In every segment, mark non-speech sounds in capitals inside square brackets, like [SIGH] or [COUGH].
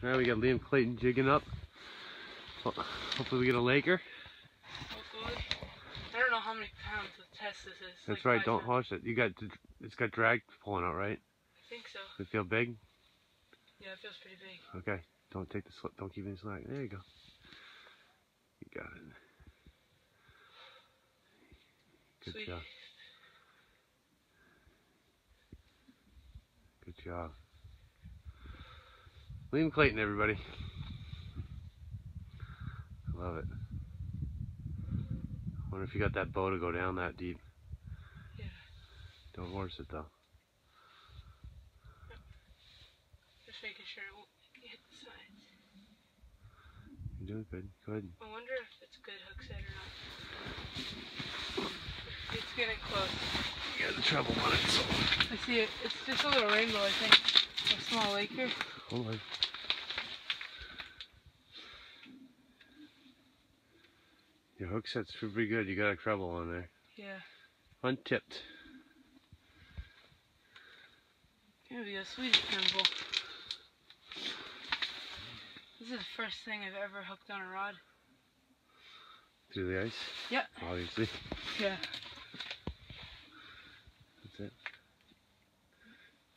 All right, we got Liam Clayton jigging up. Hopefully we get a Laker. Oh, hopefully. I don't know how many pounds of test this is. That's like right. Don't pounds. wash it. You got to, it's got drag pulling out, right? I think so. Does it feel big? Yeah, it feels pretty big. Okay. Don't take the slip. Don't keep any slack. There you go. You got it. Good Sweet. job. Good job. Liam Clayton, everybody. I love it. Wonder if you got that bow to go down that deep. Yeah. Don't horse it though. Just making sure it won't hit the sides. You're doing good. Go ahead. I wonder if it's a good hook set or not. It's getting close. You got the treble on it, so. I see it. It's just a little rainbow, I think. A small lake here. Hold on. Your hook set's pretty good. You got a treble on there. Yeah. Untipped. Gonna be a Swedish. This is the first thing I've ever hooked on a rod. Through the ice? Yep. Obviously. Yeah. That's it.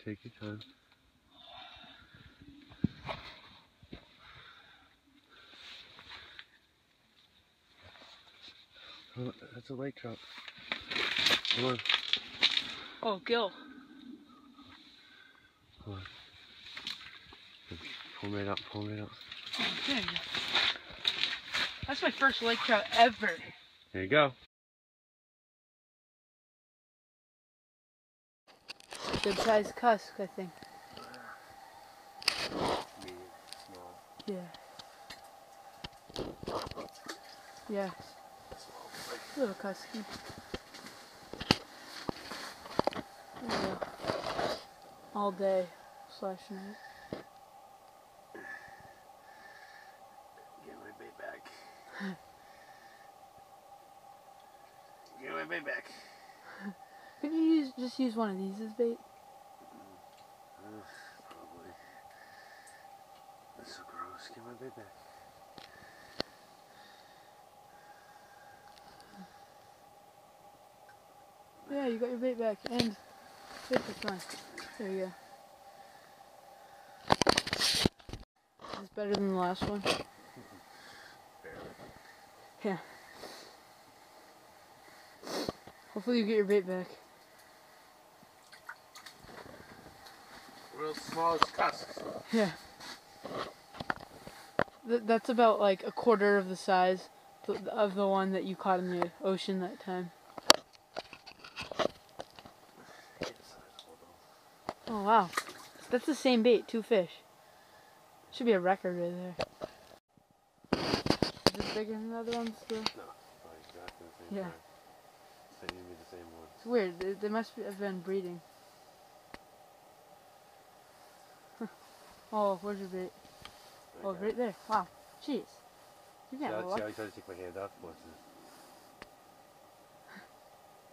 Take your time. Oh, that's a lake trout. Come on. Oh, gill. Come on. Pull right up, pull right up. Oh, there you go. That's my first lake trout ever. There you go. Good sized cusk, I think. Small, Yeah. Little cusky. Yeah. All day slash night. Get my bait back. Get my bait back. Could you use just use one of these as bait? Uh, probably. That's so gross. Get my bait back. You got your bait back and fish is fine. There you go. Is better than the last one? Yeah. Hopefully you get your bait back. Real small as. Yeah. Th- that's about like a quarter of the size th- of the one that you caught in the ocean that time. Oh wow. That's the same bait, two fish. Should be a record right there. Is this bigger than the other ones still? No, probably exactly the same Yeah. time. You the same one. It's weird. They, they must be, have been breeding. [LAUGHS] Oh, where's your bait? Oh, Okay. right there. Wow. Jeez. You See, can't walk. see, I try to take my hand off once.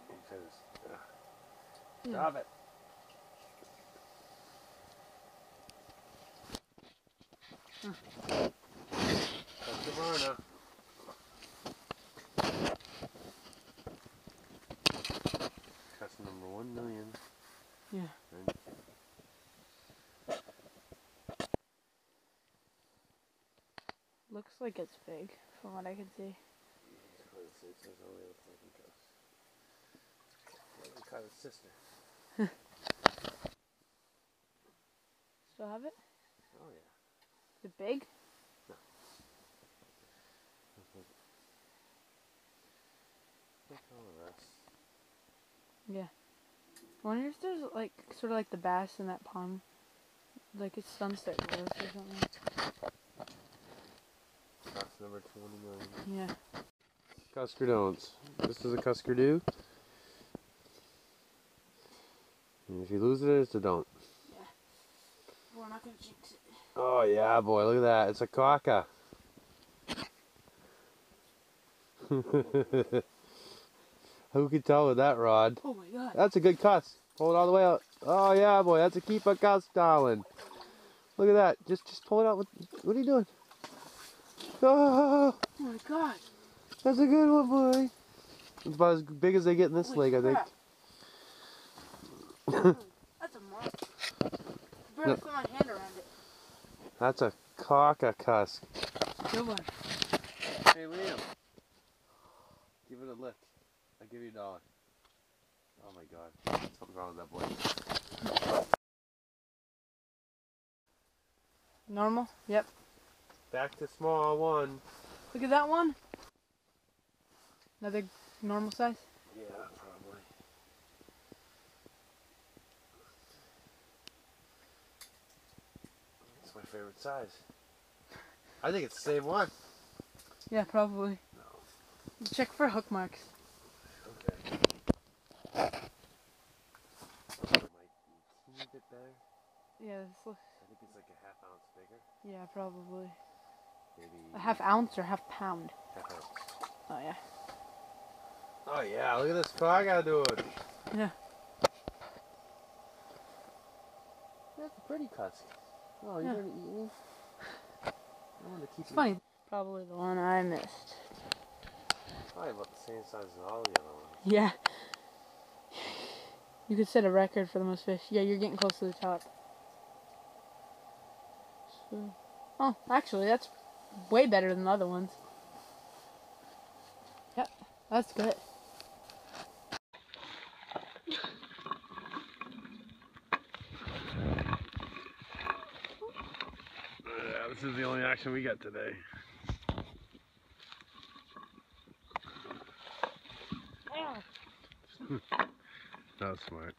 You try to s- ugh. Yeah. Stop it. That's the number one million. Yeah. Looks like it's big, from what I can see. [LAUGHS] Still have it? Oh yeah. Is it big? Like all the rest. I wonder if there's like sort of like the bass in that pond, like it's sunset growth or something. Cusk number 20 million. Yeah. Cusker don'ts. This is a Cusker do. And if you lose it, it's a don't. We're not gonna jinx it. Oh yeah, boy, look at that. It's a quokka. [LAUGHS] Who could tell with that rod? Oh my god. That's a good cusk. Hold it all the way out. Oh yeah, boy, that's a keep a cusk, darling. Look at that. Just just pull it out. What, what are you doing? Oh, Oh my god. that's a good one, boy. It's about as big as they get in this Holy lake, I think. [LAUGHS] That's a monster. Barely No. hand. That's a caucasus. Good one. Hey, Liam. Give it a lick. I'll give you a dollar. Oh my god. Something's wrong with that boy. Normal? Yep. Back to small one. Look at that one. Another normal size. Yeah, probably. It's my favorite size. I think it's the same one. Yeah, probably. No. Check for hook marks. Okay. Might be a bit better. Yeah, this looks. I think it's like a half ounce bigger. Yeah, probably. Maybe A half ounce or half pound? half ounce. Oh yeah. Oh yeah, look at this cauga dude. Yeah. That's a pretty cusk. Oh, you're gonna eat me? I want to keep It's you- funny. Probably the one I missed. Probably about the same size as all the other ones. Yeah. You could set a record for the most fish. Yeah, you're getting close to the top. So, oh, actually, that's way better than the other ones. Yep, that's good. Yeah, this is the only action we got today. That [LAUGHS] was smart.